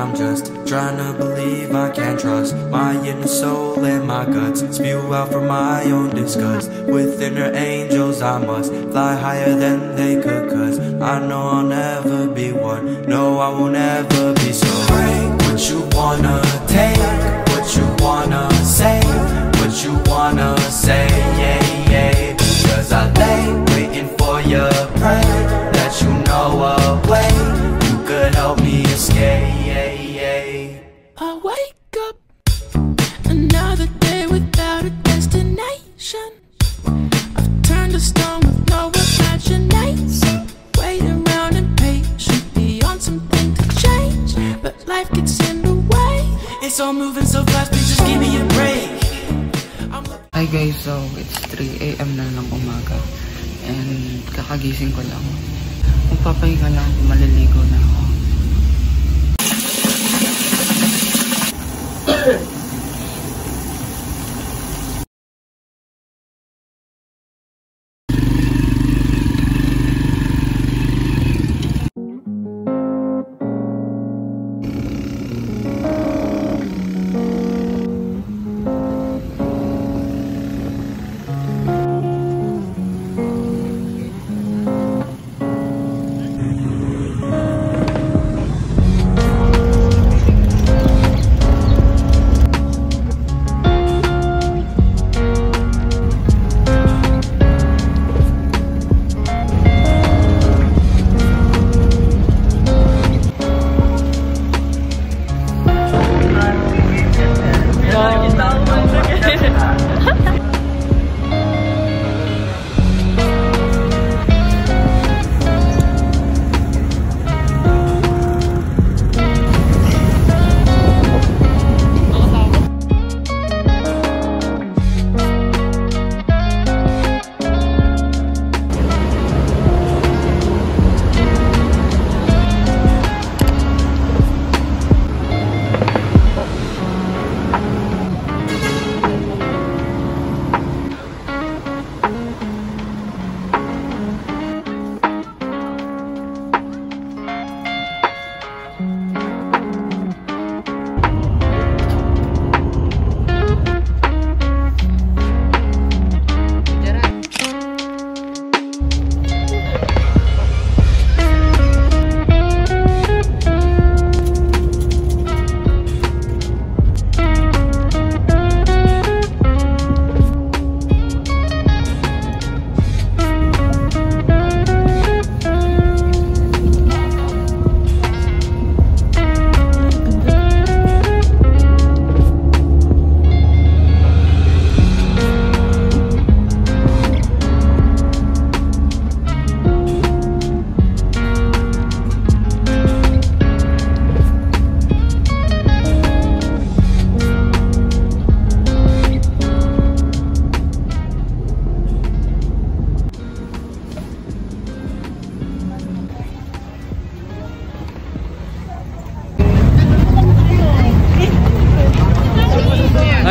I'm just trying to believe I can't trust my inner soul and my guts. Spew out from my own disgust. With inner angels, I must fly higher than they could. Cause I know I'll never be one. No, I won't ever be so. Moving so fast, please just give me a break. Hi guys, so it's 3 a.m. na ng umaga and kakagising ko lang. Magpapahinga lang, maliligo na ako.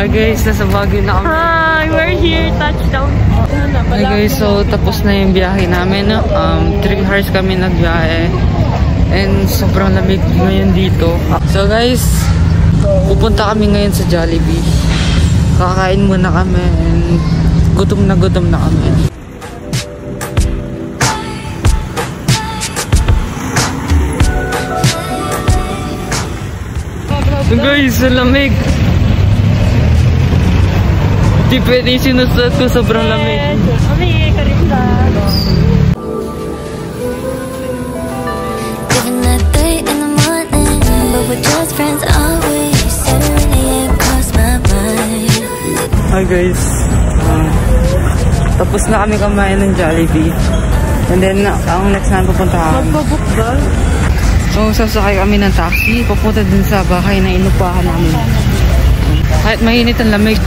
Hi guys, nasa Baguio na kami. Hi, we're here, touchdown. Hi guys, so tapos na yung biyahe namin. no? Um, 3 hours kami nagbiyahe. And sobrang lamig ngayon dito. So guys, pupunta kami ngayon sa Jollibee. Kakain muna kami and gutom na gutom na kami. So guys, sa lamig. Di pwede yung sinusot ko, sobrang lamig. Kami, karinda. Given that late in the morning, but we're just friends, aren't we? Said it really ain't crossed my mind. Hi guys. Ah, tapos na kami kumain ng Jollibee. And then, ang next na pupuntahan. Magbabook ba? So, sasakay kami ng taxi. Papunta dun sa bahay na inupahan namin. Kahit mainit ang lamig.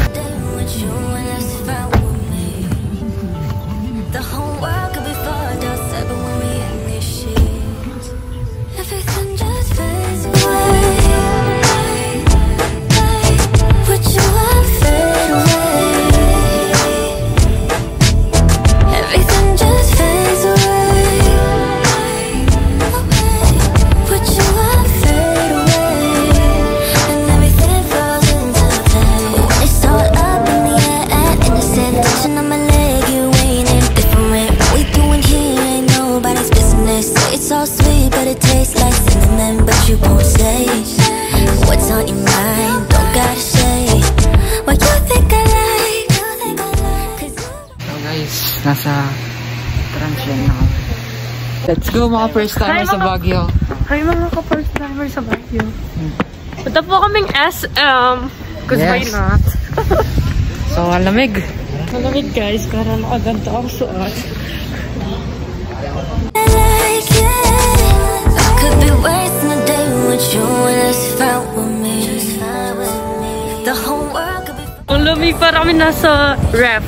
honest. It's all sweet, but it tastes like cinnamon. But you won't say What's on your mind, don't gotta say What you think I like. So guys, nasa transient na kami Let's go mga first timer sa Baguio. Hi mga ka-first timer sa Baguio. Hmm. Punta po kaming SM Cause why not? so, alamig Malamig guys, para nakaganto ang suot. Could be wasting a day with you and it's fine with me. The whole world could be Ang lamig para kami nasa ref.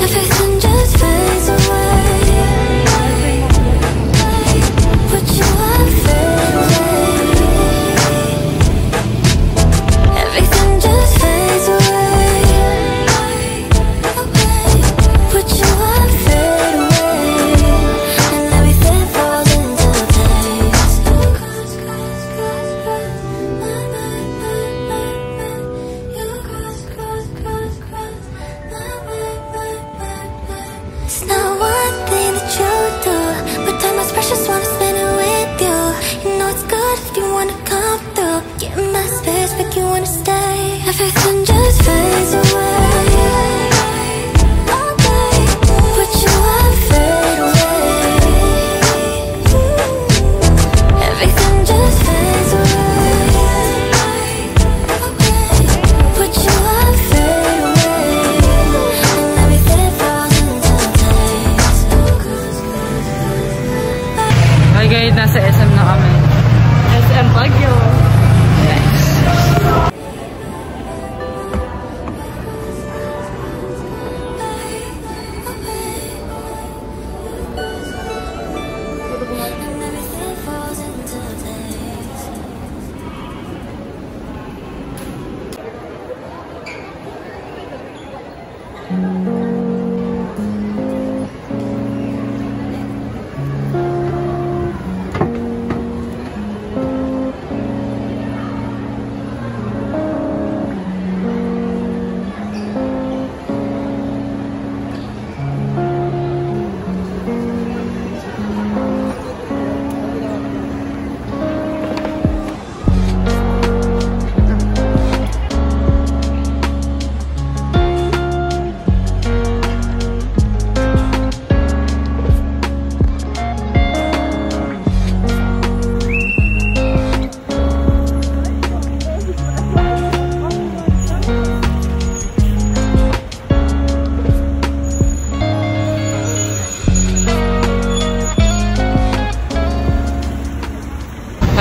everything just fades away.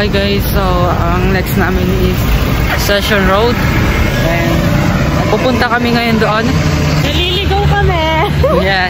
Hi guys, so ang next namin is Session Road. And pupunta kami ngayon doon. Naliligaw kami. Yeah.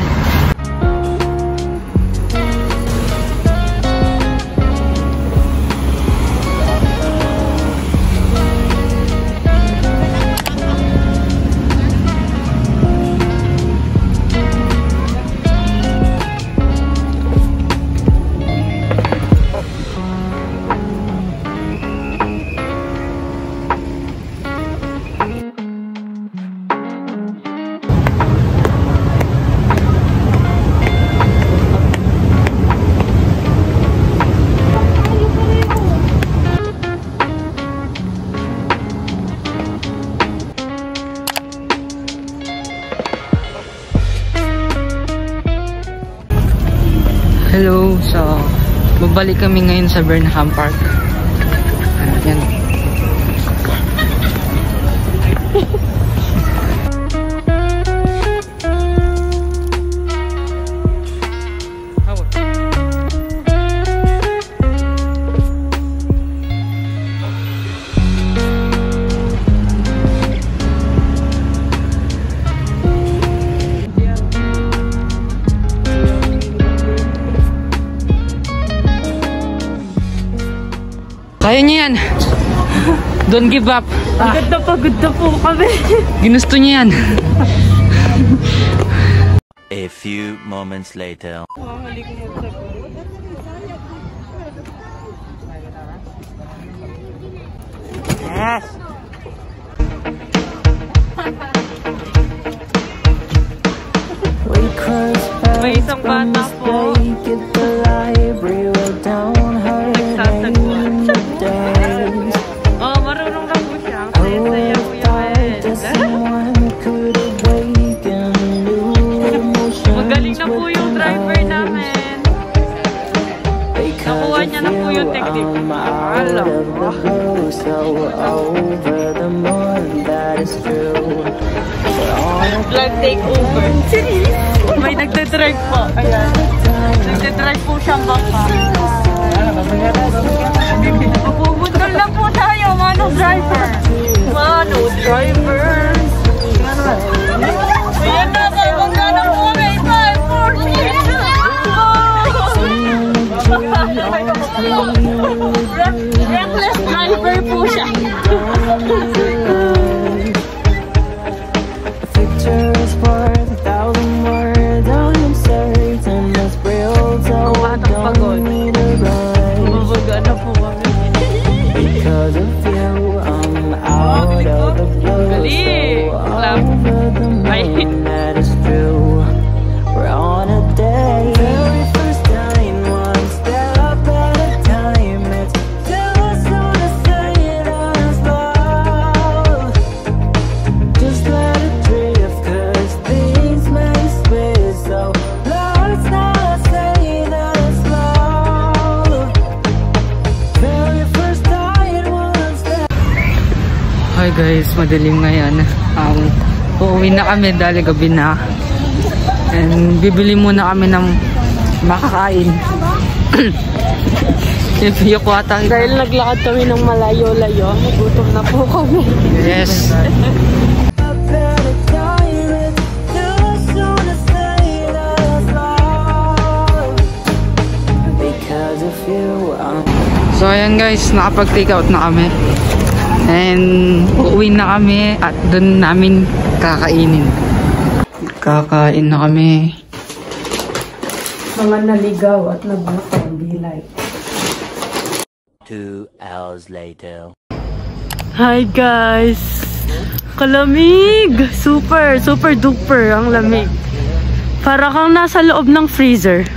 Babalik kami ngayon sa Burnham Park. Ayan. Kaya niyo yan. Don't give up. Ah, Pagod na pagod na po kami. ginusto niya yan. A few moments later. May isang bata po. lang. Vlog takeover. May nagtitrike po. Ayan. Nagtitrike po siyang baka. Pupundol lang po tayo, mano driver. Mano driver. Ayan na. Reckless driver po siya. Hi guys, madilim ngayon. Um, uuwi na kami dahil gabi na. And bibili muna kami ng makakain. If you kwata. Dahil naglakad kami ng malayo-layo, nagutom na po kami. Yes. So ayan guys, nakapag-take out na kami. And uuwi na kami at doon namin kakainin. Kakain na kami. Mga naligaw at be like. Two hours later. Hi guys! Kalamig! Super, super duper ang lamig. Para kang nasa loob ng freezer.